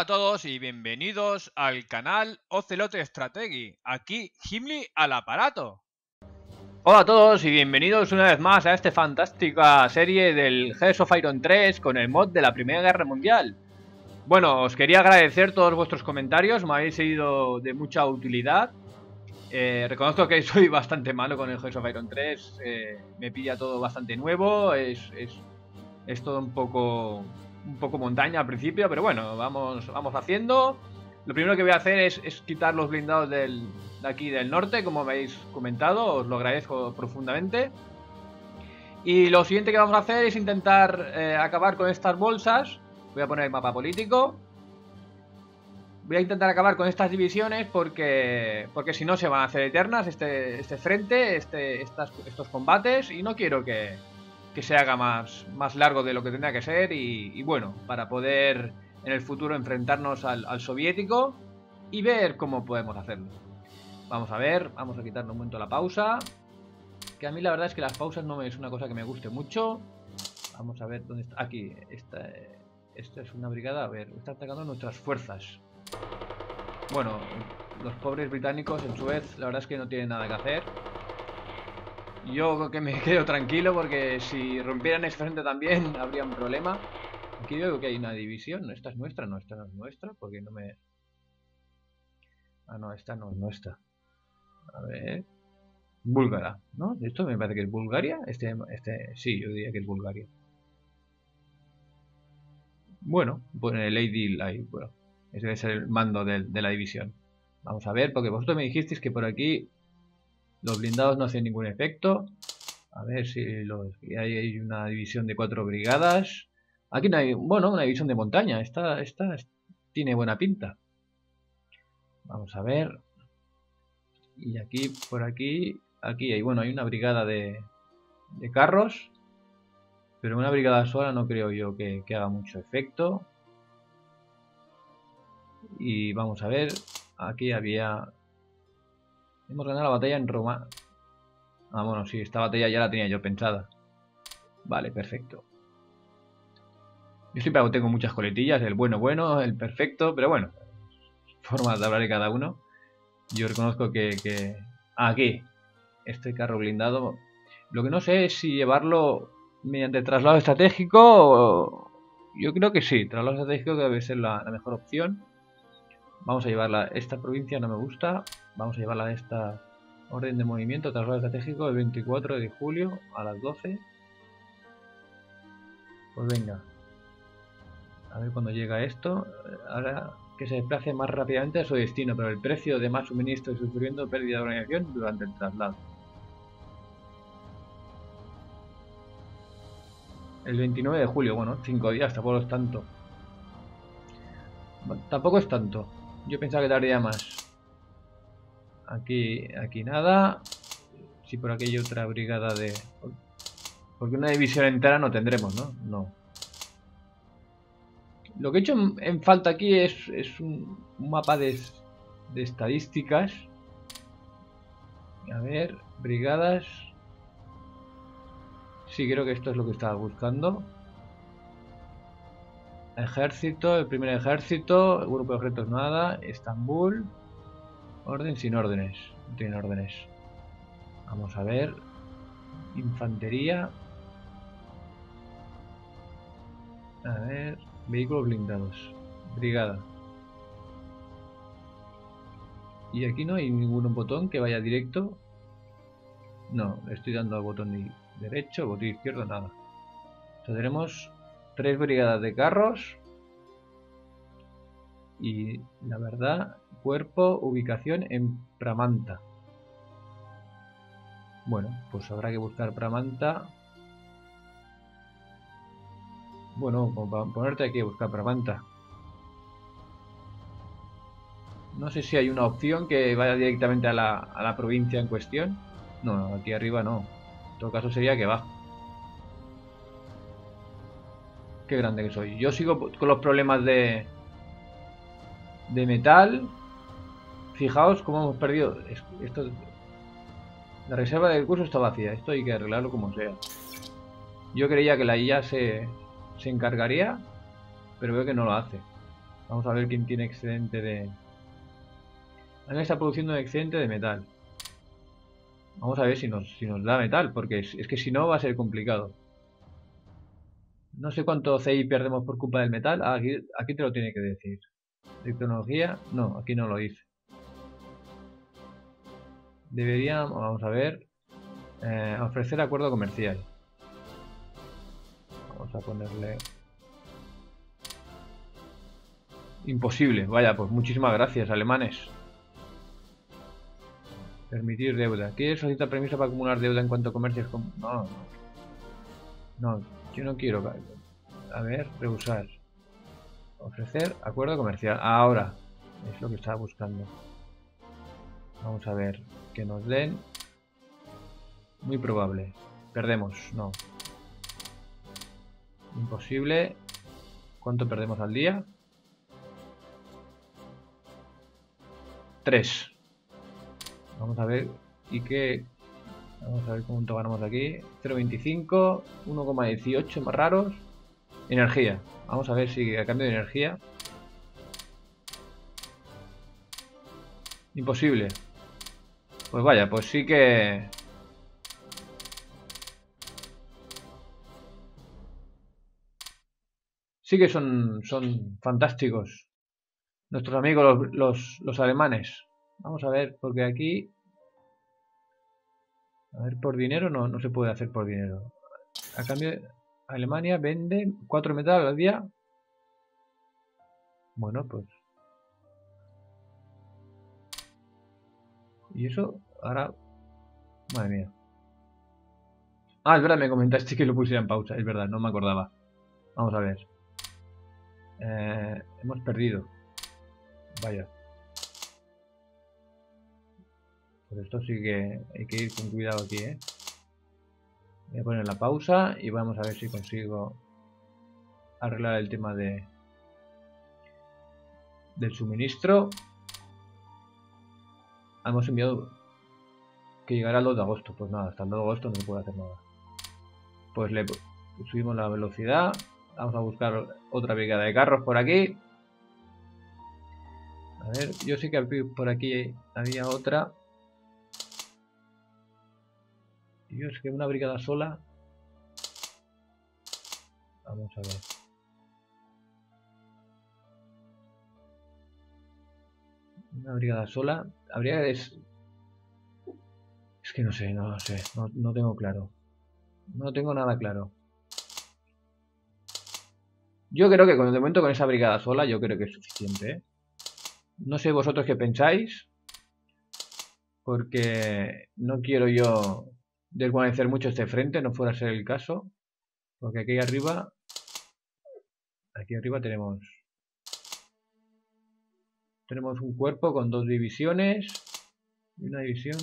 Hola a todos y bienvenidos al canal Ocelote Strategy. Aquí Himli al aparato. Hola a todos y bienvenidos una vez más a esta fantástica serie del Hearts of Iron 3 con el mod de la Primera Guerra Mundial. Bueno, os quería agradecer todos vuestros comentarios, me habéis sido de mucha utilidad. Eh, reconozco que soy bastante malo con el Hearts of Iron 3, eh, me pilla todo bastante nuevo, es, es, es todo un poco un poco montaña al principio, pero bueno, vamos, vamos haciendo. Lo primero que voy a hacer es, quitar los blindados del, de aquí del norte, como habéis comentado, os lo agradezco profundamente. Y lo siguiente que vamos a hacer es intentar eh, acabar con estas bolsas. Voy a poner el mapa político. Voy a intentar acabar con estas divisiones porque porque si no se van a hacer eternas este, este frente, este, estos combates y no quiero que, que se haga más, más largo de lo que tendría que ser y, bueno, para poder en el futuro enfrentarnos al, soviético y ver cómo podemos hacerlo. Vamos a ver, vamos a quitarle un momento la pausa. Que a mí la verdad es que las pausas no es una cosa que me guste mucho. Vamos a ver dónde está. Aquí, esta, esta es una brigada. A ver, está atacando nuestras fuerzas. Bueno, los pobres británicos en su vez, la verdad es que no tienen nada que hacer. Yo que me quedo tranquilo porque si rompieran ese frente también habría un problema. Aquí veo que hay una división. Esta es nuestra, no, esta no es nuestra. Porque no me... Ah, no, esta no es nuestra. A ver... Búlgara, ¿no? Esto me parece que es Bulgaria. Este, este, sí, yo diría que es Bulgaria. Bueno, pone Lady ahí, bueno. Ese debe ser el mando de la división. Vamos a ver, porque vosotros me dijisteis que por aquí los blindados no hacen ningún efecto. A ver si los, hay una división de cuatro brigadas. Aquí no hay, bueno, una división de montaña. Esta, esta tiene buena pinta. Vamos a ver. Y aquí, por aquí, aquí hay, bueno, hay una brigada de, de carros. Pero una brigada sola no creo yo que haga mucho efecto. Y vamos a ver, aquí había Hemos ganado la batalla en Roma. Ah, bueno, sí, esta batalla ya la tenía yo pensada. Vale, perfecto. Yo siempre tengo muchas coletillas, el bueno bueno, el perfecto, pero bueno, formas de hablar de cada uno. Yo reconozco que, aquí, este carro blindado. Lo que no sé es si llevarlo mediante traslado estratégico. Yo creo que sí, traslado estratégico debe ser la mejor opción. Vamos a llevarla. Esta provincia no me gusta. Vamos a llevarla a esta orden de movimiento, traslado estratégico, el 24 de julio a las 12. Pues venga. A ver cuando llega esto. Ahora que se desplace más rápidamente a su destino, pero el precio de más suministro y sufriendo pérdida de organización durante el traslado. El 29 de julio, bueno, 5 días, tampoco es tanto. tampoco es tanto. Yo pensaba que tardaría más. Aquí, aquí nada. Si por aquí hay otra brigada de... Porque una división entera no tendremos, ¿no? No. Lo que he hecho en, falta aquí es, es un, mapa de, de estadísticas. A ver, brigadas. Sí, creo que esto es lo que estaba buscando. Ejército, el primer ejército, el grupo de objetos nada, Estambul, orden sin órdenes, no tiene órdenes. Vamos a ver, infantería, a ver, vehículos blindados, brigada. Y aquí no hay ningún botón que vaya directo. No, estoy dando al botón derecho, botón izquierdo, nada. Tendremos tres brigadas de carros y la verdad cuerpo ubicación en Pramanta. Bueno pues habrá que buscar Pramanta. Bueno ponerte aquí a buscar Pramanta. No sé si hay una opción que vaya directamente a la, a la provincia en cuestión. No aquí arriba no. En todo caso sería que va. Qué grande que soy. Yo sigo con los problemas de... De metal. Fijaos cómo hemos perdido... Esto... La reserva del curso está vacía. Esto hay que arreglarlo como sea. Yo creía que la IA se, se encargaría. Pero veo que no lo hace. Vamos a ver quién tiene excedente de... Alguien está produciendo un excedente de metal. Vamos a ver si nos, si nos da metal, porque es, que si no va a ser complicado. No sé cuánto CI perdemos por culpa del metal. Ah, aquí, aquí te lo tiene que decir. Tecnología, no, aquí no lo dice. Deberíamos, vamos a ver, eh, ofrecer acuerdo comercial. Vamos a ponerle... Imposible, vaya, pues muchísimas gracias, alemanes. Permitir deuda. ¿Quieres solicitar permiso para acumular deuda en cuanto comercios con...? No, no. yo no quiero... A ver, rehusar. Ofrecer acuerdo comercial. Ahora. Es lo que estaba buscando. Vamos a ver. Que nos den... Muy probable. Perdemos. No. Imposible. ¿Cuánto perdemos al día? 3. Vamos a ver. ¿Y qué? Vamos a ver cuánto ganamos aquí. 0.25, 1,18 más raros. Energía. Vamos a ver si a cambio de energía. Imposible. Pues vaya, pues sí que... Sí que son, son fantásticos. Nuestros amigos los, los alemanes. Vamos a ver, porque aquí... A ver, por dinero no, no se puede hacer por dinero. A cambio, Alemania vende 4 metales al día. Bueno, pues... Y eso, ahora... Madre mía. Ah, es verdad, me comentaste que lo pusiera en pausa. Es verdad, no me acordaba. Vamos a ver. Eh, hemos perdido. Vaya. Por esto sí que hay que ir con cuidado aquí, ¿eh? Voy a poner la pausa y vamos a ver si consigo arreglar el tema de del suministro. Hemos enviado que llegará el 2 de agosto. Pues nada, hasta el 2 de agosto no se puede hacer nada. Pues le subimos la velocidad. Vamos a buscar otra brigada de carros por aquí. A ver, yo sé que por aquí había otra. Dios, que una brigada sola. Vamos a ver. Una brigada sola. Habría que... Es, es que no sé, no sé. No, no tengo claro. No tengo nada claro. Yo creo que con de momento con esa brigada sola, yo creo que es suficiente. ¿eh? No sé vosotros qué pensáis. Porque no quiero yo desguanecer mucho este frente, no fuera a ser el caso. Porque aquí arriba, aquí arriba tenemos tenemos un cuerpo con dos divisiones y una división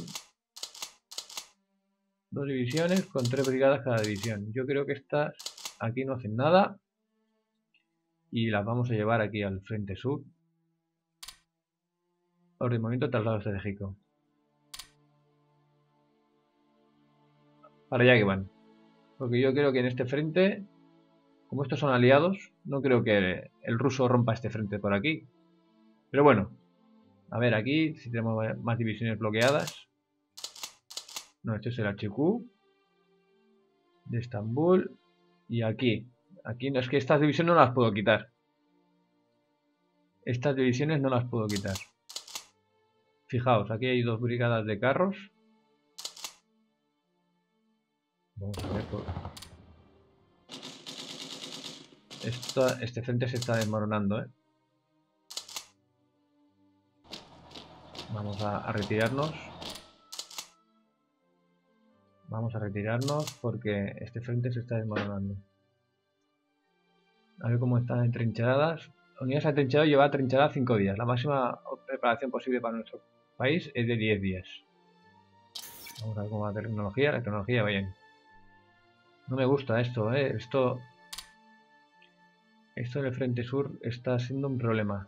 dos divisiones con tres brigadas cada división yo creo que estas aquí no hacen nada y las vamos a llevar aquí al frente sur orden movimiento traslado estratégico para allá que van. Porque yo creo que en este frente, como estos son aliados, no creo que el ruso rompa este frente por aquí. Pero bueno, a ver aquí si tenemos más divisiones bloqueadas. No, este es el HQ de Estambul. Y aquí, aquí no es que estas divisiones no las puedo quitar. Estas divisiones no las puedo quitar. Fijaos, aquí hay dos brigadas de carros Vamos a ver por... este frente se está desmoronando, ¿eh? Vamos a, retirarnos. Vamos a retirarnos porque este frente se está desmoronando. A ver cómo están entrinchadas. Unidades atrincheradas lleva trinchada 5 días. La máxima preparación posible para nuestro país es de 10 días. Vamos a ver cómo va la tecnología. La tecnología va bien. No me gusta esto, ¿eh? Esto... Esto en el frente sur está siendo un problema.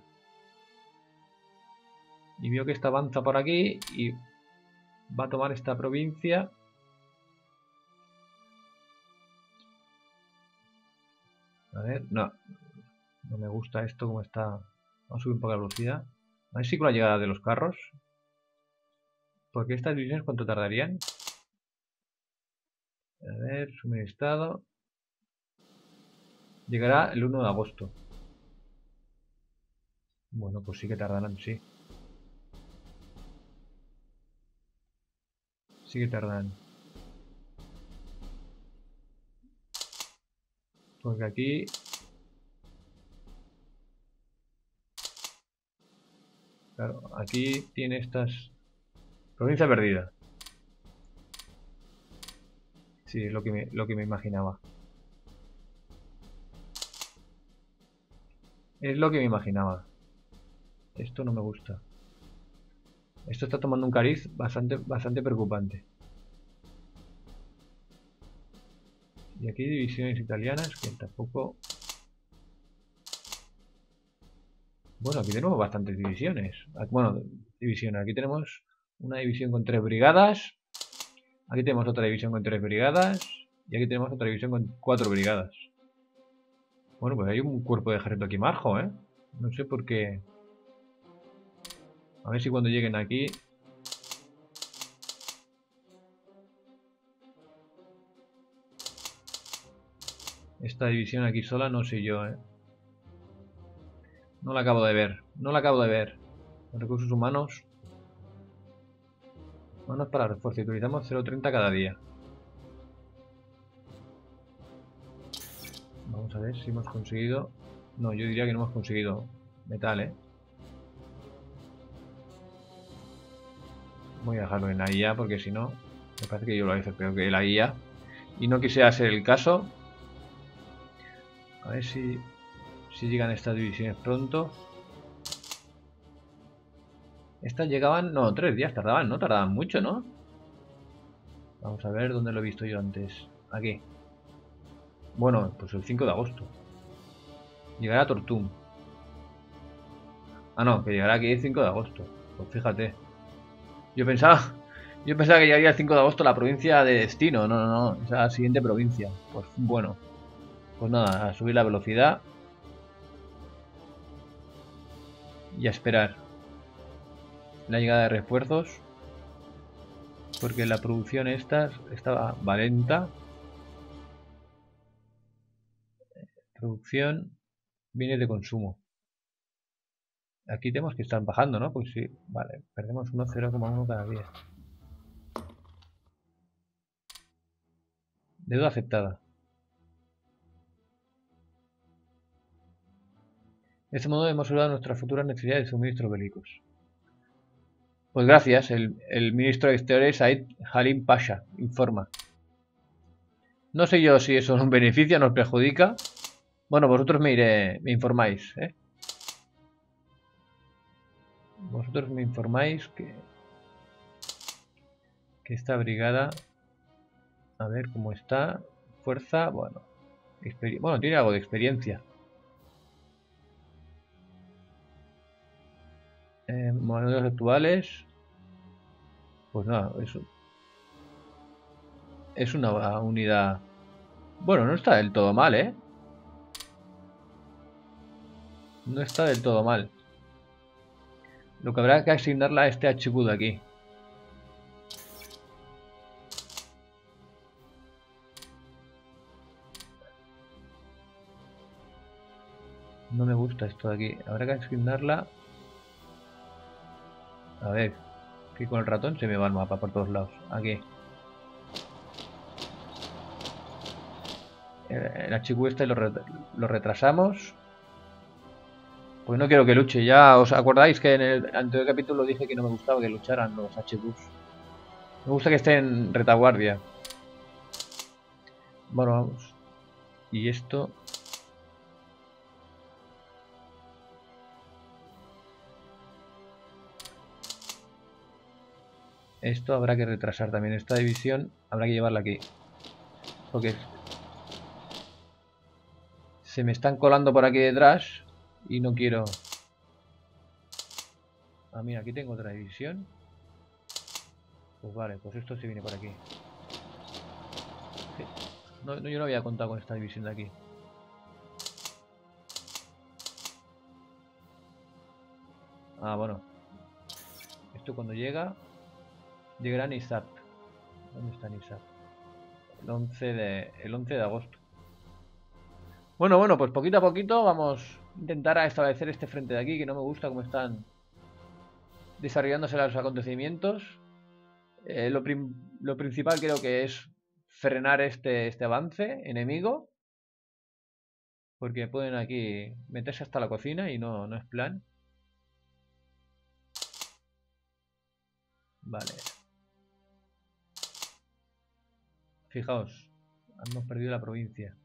Y veo que esta avanza por aquí y va a tomar esta provincia. A ver, no. No me gusta esto como está Vamos a subir un poco la velocidad. A ver si con la llegada de los carros. Porque estas divisiones, ¿cuánto tardarían? A ver, suministrado. Llegará el 1 de agosto. Bueno, pues sí que tardarán, sí. Sí que tardan. Porque aquí... Claro, aquí tiene estas... Provincia perdida. Sí, lo que me, lo que me imaginaba. Es lo que me imaginaba. Esto no me gusta. Esto está tomando un cariz bastante, bastante preocupante. Y aquí divisiones italianas que tampoco... Bueno, aquí tenemos bastantes divisiones. Bueno, divisiones. Aquí tenemos una división con tres brigadas. Aquí tenemos otra división con tres brigadas. Y aquí tenemos otra división con cuatro brigadas. Bueno, pues hay un cuerpo de ejército aquí marjo, ¿eh? No sé por qué... A ver si cuando lleguen aquí... Esta división aquí sola no sé yo, ¿eh? No la acabo de ver. No la acabo de ver. Los recursos humanos... Manos para refuerzo. Utilizamos 0.30 cada día. Vamos a ver si hemos conseguido... No, yo diría que no hemos conseguido metal, ¿eh? Voy a dejarlo en la IA porque si no... Me parece que yo lo hice peor que la IA. Y no quisiera ser el caso. A ver si... Si llegan estas divisiones pronto. Estas llegaban... No, tres días tardaban, ¿no? Tardaban mucho, ¿no? Vamos a ver dónde lo he visto yo antes. Aquí. Bueno, pues el 5 de agosto. Llegará a Tortum. Ah, no, que llegará aquí el 5 de agosto. Pues fíjate. Yo pensaba... Yo pensaba que llegaría el 5 de agosto la provincia de destino. No, no, no. Esa la siguiente provincia. Pues bueno. Pues nada, a subir la velocidad. Y a esperar. La llegada de refuerzos. Porque la producción esta estaba valenta. Producción viene de consumo. Aquí tenemos que estar bajando, ¿no? Pues sí, vale, perdemos 1,0,1 cada día. Deuda aceptada. De este modo hemos a nuestras futuras necesidades de suministros bélicos. Pues gracias, el, el ministro de Exteriores Said Halim Pasha informa. No sé yo si eso nos beneficia o nos perjudica, bueno, vosotros me iré, me informáis, ¿eh? Vosotros me informáis que que esta brigada, a ver cómo está, fuerza, bueno, bueno, tiene algo de experiencia. Eh, modelos actuales, pues nada, eso es una unidad, bueno, no está del todo mal, ¿eh? No está del todo mal. Lo que habrá que asignarla a este HQ de aquí. No me gusta esto de aquí. Habrá que asignarla... A ver. Que con el ratón se me va el mapa por todos lados. Aquí. El, HQ este lo, lo retrasamos. Pues no quiero que luche. Ya os acordáis que en el anterior capítulo dije que no me gustaba que lucharan los HQs. Me gusta que estén en retaguardia. Bueno, vamos. Y esto... Esto habrá que retrasar también. Esta división habrá que llevarla aquí. Porque... Se me están colando por aquí detrás. Y no quiero... Ah, mira, aquí tengo otra división. Pues vale, pues esto se viene por aquí. No, yo no había contado con esta división de aquí. Ah, bueno. Esto cuando llega... Llegará Nisap. ¿Dónde está Nisap? El 11 de, el 11 de agosto. Bueno, bueno, pues poquito a poquito vamos a intentar a establecer este frente de aquí, que no me gusta cómo están desarrollándose los acontecimientos. Eh, lo, lo, principal creo que es frenar este, este avance enemigo. Porque pueden aquí meterse hasta la cocina y no, no es plan. Vale. Fijaos, hemos perdido la provincia.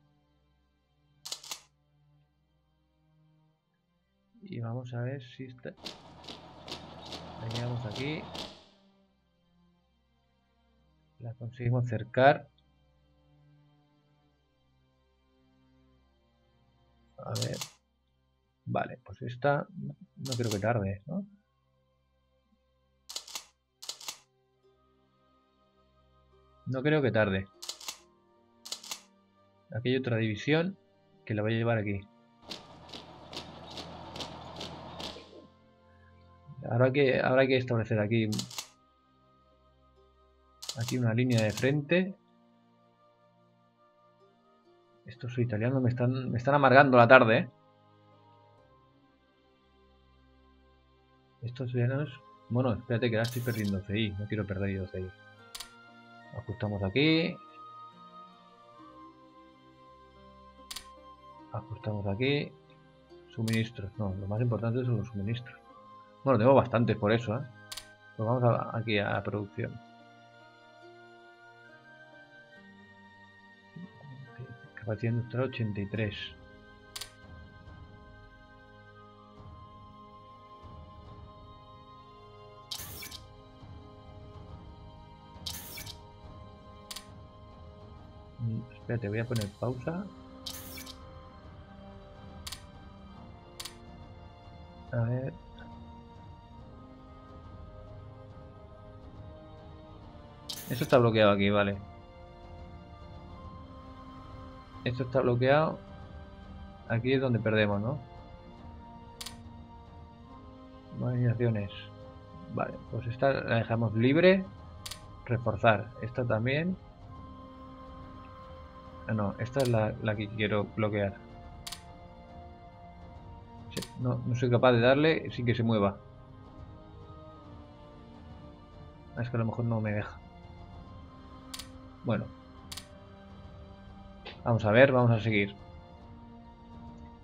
Y vamos a ver si está... Llegamos aquí. La conseguimos cercar. A ver. Vale, pues esta no creo que tarde, ¿no? No creo que tarde. Aquí hay otra división que la voy a llevar aquí. Ahora hay que, hay que establecer aquí aquí una línea de frente. Estos italianos me están, me están amargando la tarde. ¿eh? Estos italianos... Bueno, espérate que ahora estoy perdiendo CI. No quiero perder yo CI. Ajustamos aquí. Ajustamos aquí. Suministros. No, lo más importante son los suministros. Bueno, tengo bastantes por eso, ¿eh? Pues vamos aquí a producción. Capacidad industrial 83. Espérate, voy a poner pausa. A ver. Eso está bloqueado aquí, vale. Esto está bloqueado. Aquí es donde perdemos, ¿no? Movilizaciones. Vale, pues esta la dejamos libre. Reforzar. Esta también. Ah, no, esta es la, que quiero bloquear. no, no soy capaz de darle sin que se mueva. Ah, es que a lo mejor no me deja. Bueno. Vamos a ver, vamos a seguir.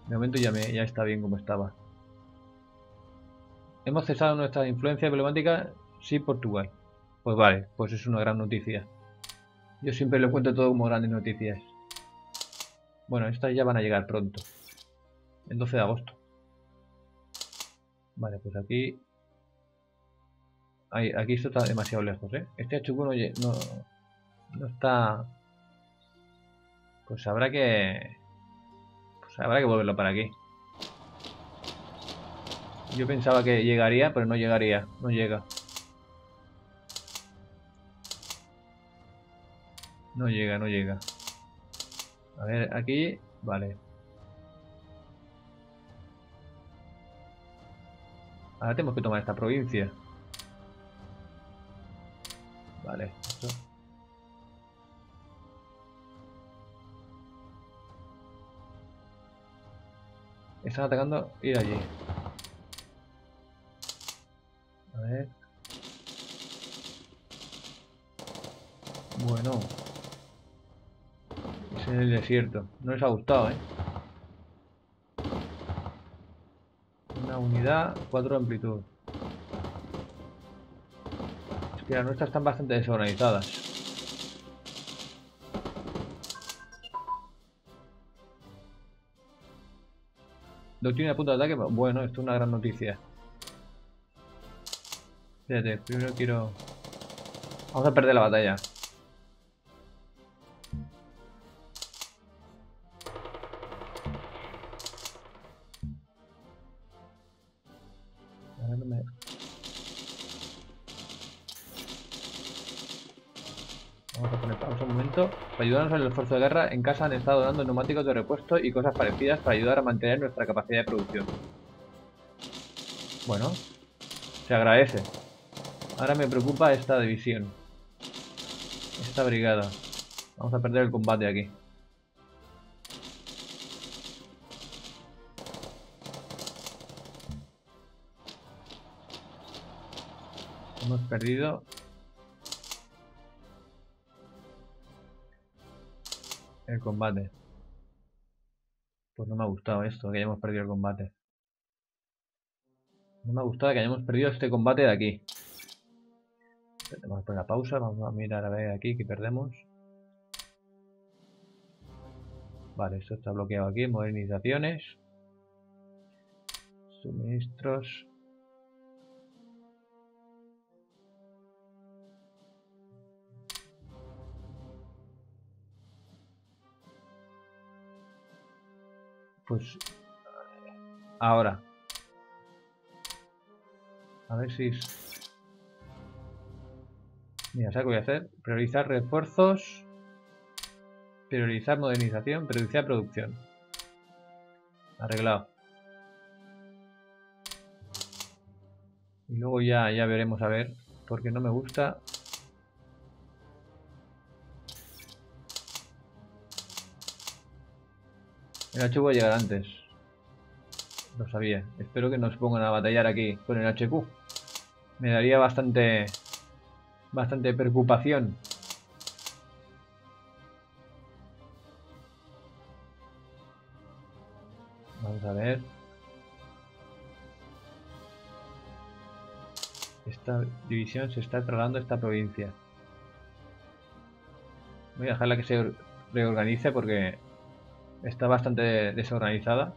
De momento ya, me, ya está bien como estaba. ¿Hemos cesado nuestra influencia diplomática? Sí, Portugal. Pues vale, pues es una gran noticia. Yo siempre lo cuento todo como grandes noticias. Bueno, estas ya van a llegar pronto. El 12 de agosto. Vale, pues aquí... aquí esto está demasiado lejos, ¿eh? Este HQ no, no, está... Pues habrá que... Pues habrá que volverlo para aquí. Yo pensaba que llegaría, pero no llegaría. No llega. No llega, no llega. A ver, aquí, vale. Ahora tenemos que tomar esta provincia. Vale, Están atacando ir allí. Desierto. No les ha gustado, ¿eh? Una unidad, cuatro de amplitud. Es que las nuestras están bastante desorganizadas. Doctrina de punto de ataque, bueno, esto es una gran noticia. Fíjate, primero quiero... Vamos a perder la batalla. Para ayudarnos en el esfuerzo de guerra, en casa han estado dando neumáticos de repuesto y cosas parecidas para ayudar a mantener nuestra capacidad de producción. Bueno, Se agradece. Ahora me preocupa esta división. Esta brigada. Vamos a perder el combate aquí. Hemos perdido el combate. Pues no me ha gustado esto, que hayamos perdido el combate. No me ha gustado que hayamos perdido este combate de aquí. Vamos a poner la pausa, vamos a mirar a ver aquí que perdemos. Vale, esto está bloqueado aquí, modernizaciones. Suministros. Pues ahora. A ver si... Mira, ¿sabes qué voy a hacer? Priorizar refuerzos. Priorizar modernización. Priorizar producción. Arreglado. Y luego ya, ya veremos a ver. Porque no me gusta. El HQ va a llegar antes. Lo sabía. Espero que nos pongan a batallar aquí con el HQ. Me daría bastante... Bastante preocupación. Vamos a ver. Esta división se está trasladando esta provincia. Voy a dejarla que se reorganice porque Está bastante desorganizada.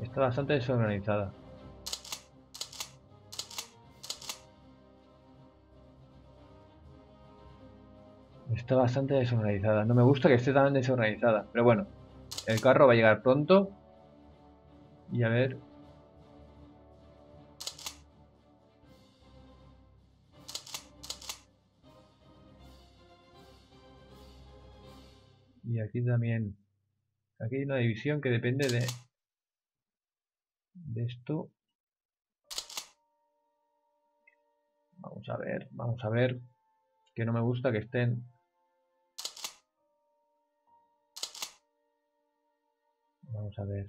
Está bastante desorganizada. Está bastante desorganizada. No me gusta que esté tan desorganizada. Pero bueno, el carro va a llegar pronto. Y a ver aquí también. Aquí hay una división que depende de, de esto. Vamos a ver, vamos a ver. Que no me gusta que estén. Vamos a ver.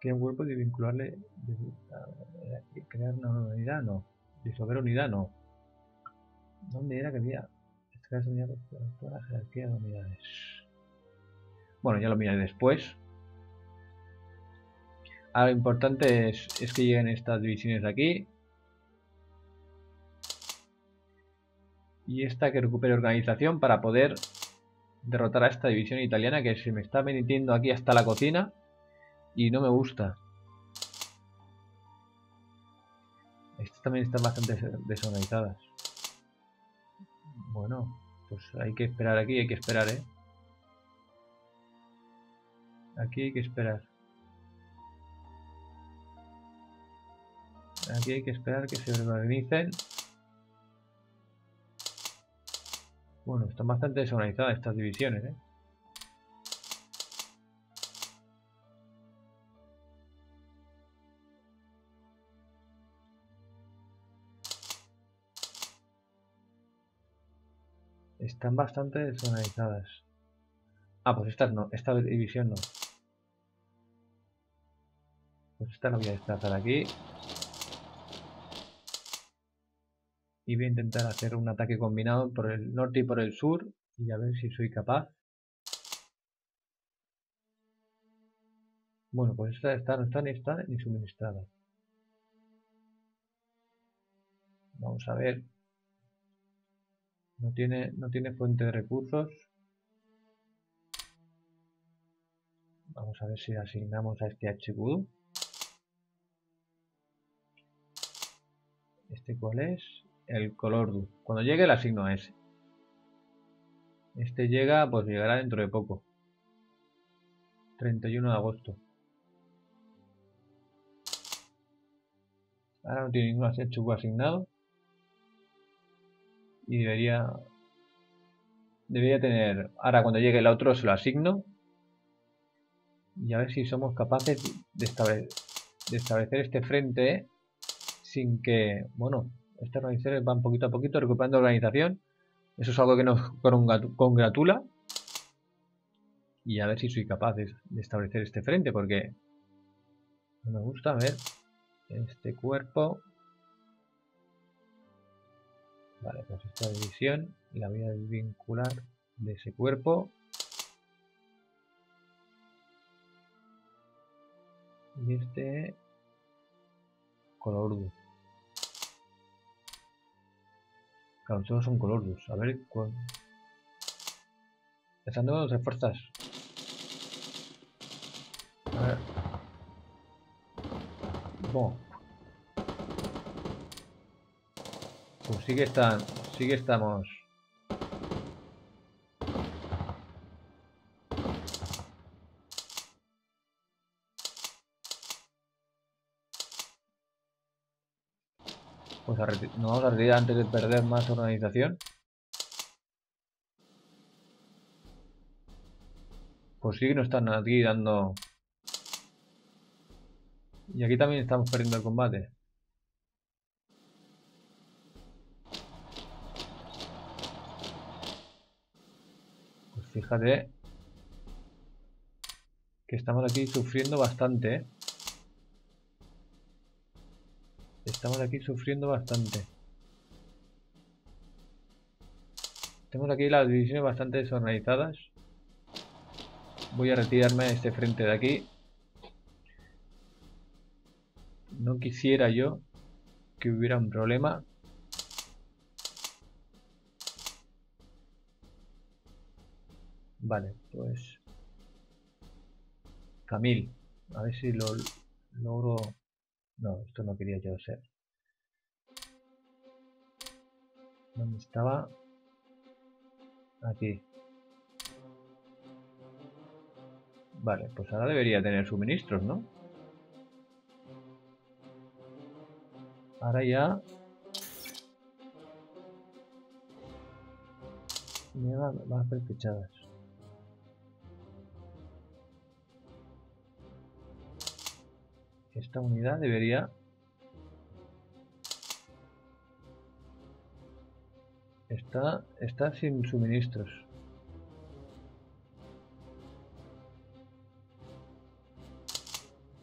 ¿Qué cuerpo de vincularle? crear una unidad, no. Disolver unidad, no. ¿Dónde era que había? Bueno, ya lo miraré después. Ahora lo importante es, que lleguen estas divisiones aquí. Y esta que recupere organización para poder derrotar a esta división italiana que se me está metiendo aquí hasta la cocina y no me gusta. Estas también están bastante desorganizadas. Bueno, pues hay que esperar aquí, hay que esperar, ¿eh? Aquí hay que esperar. Aquí hay que esperar que se organicen. Bueno, están bastante desorganizadas estas divisiones, ¿eh? Están bastante desorganizadas. Ah, pues estas no, esta división no. Pues esta la voy a desplazar aquí. Y voy a intentar hacer un ataque combinado por el norte y por el sur. Y a ver si soy capaz. Bueno, pues esta, esta no está ni está ni suministrada. Vamos a ver. No tiene, no tiene fuente de recursos. Vamos a ver si asignamos a este HQ. ¿Este cuál es? El color Cuando llegue le asigno a ese. Este llega, pues llegará dentro de poco. 31 de agosto. Ahora no tiene ningún HQ asignado y debería debería tener ahora cuando llegue el otro se lo asigno Y a ver si somos capaces de establecer, de este frente sin que, bueno, este organizaciones van poquito a poquito recuperando organización. Eso es algo que nos congratula. Y a ver si soy capaz de, establecer este frente, porque no me gusta ver este cuerpo. Vale, pues esta división la voy a vincular de ese cuerpo. Y este color Claro, todos son colorus. A ver cuál. Están los refuerzas. A ver. Pues sí que están. Sí que estamos. Pues nos vamos a retirar antes de perder más organización. Pues sí que nos están aquí dando... Y aquí también estamos perdiendo el combate. Fíjate que estamos aquí sufriendo bastante, ¿eh? Estamos aquí sufriendo bastante. Tenemos aquí las divisiones bastante desorganizadas. Voy a retirarme de este frente de aquí. No quisiera yo que hubiera un problema. Vale, pues... Camil. A ver si lo logro no, esto no quería yo ser. ¿Dónde estaba? Aquí. Vale, pues ahora debería tener suministros, ¿no? Ahora ya... Me va, va esta unidad debería está está sin suministros.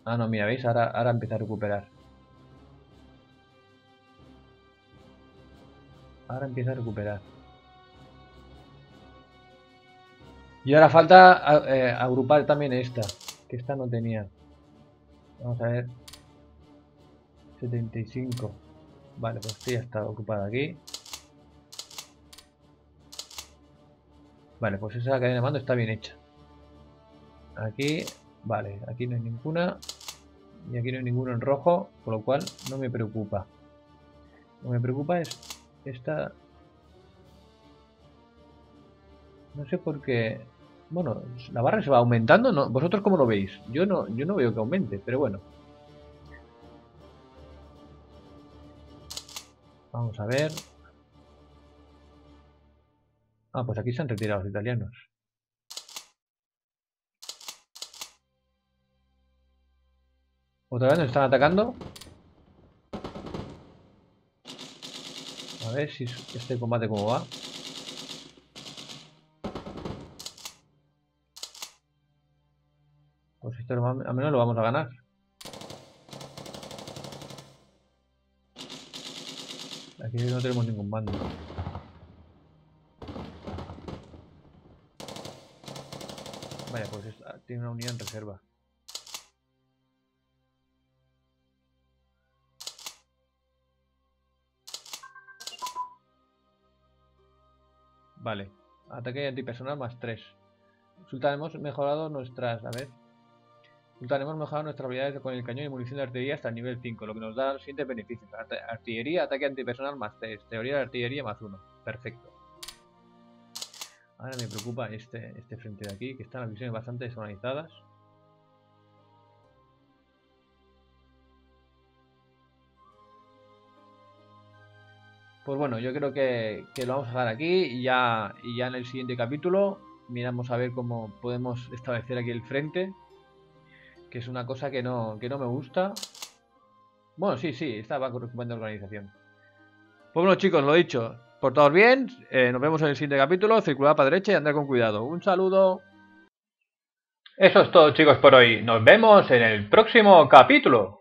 Ah no mira veis ahora ahora empieza a recuperar. Ahora empieza a recuperar. Y ahora falta eh, agrupar también esta que esta no tenía Vamos a ver. 75. Vale, pues ya está ocupada aquí. Vale, pues esa cadena de mando está bien hecha. Aquí, vale, aquí no hay ninguna. Y aquí no hay ninguno en rojo, por lo cual no me preocupa. Lo que me preocupa es esta... No sé por qué bueno, la barra se va aumentando, ¿no? ¿Vosotros cómo lo veis? Yo no, yo no veo que aumente, pero bueno. Vamos a ver. Ah, pues aquí se han retirado los italianos. ¿Otra vez nos están atacando? A ver si este combate cómo va. Pero al menos lo vamos a ganar. Aquí no tenemos ningún bando. Vaya, pues tiene una unidad en reserva. Vale. Ataque antipersonal más 3. Resulta hemos mejorado nuestras... A ver. Hemos mejorado nuestras habilidades con el cañón y munición de artillería hasta el nivel 5, lo que nos da los siguientes beneficios. Artillería, ataque antipersonal más 3, teoría de artillería más 1. Perfecto. Ahora me preocupa este, este frente de aquí, que están las visiones bastante desorganizadas. Pues bueno, yo creo que, lo vamos a dejar aquí y ya, y ya en el siguiente capítulo miramos a ver cómo podemos establecer aquí el frente Que es una cosa que no, que no me gusta. Bueno, sí, sí, estaba correspondiendo organización. Pues bueno, chicos, lo dicho. Portaos bien, eh, nos vemos en el siguiente capítulo. Circular para derecha y andar con cuidado. Un saludo. Eso es todo, chicos, por hoy. Nos vemos en el próximo capítulo.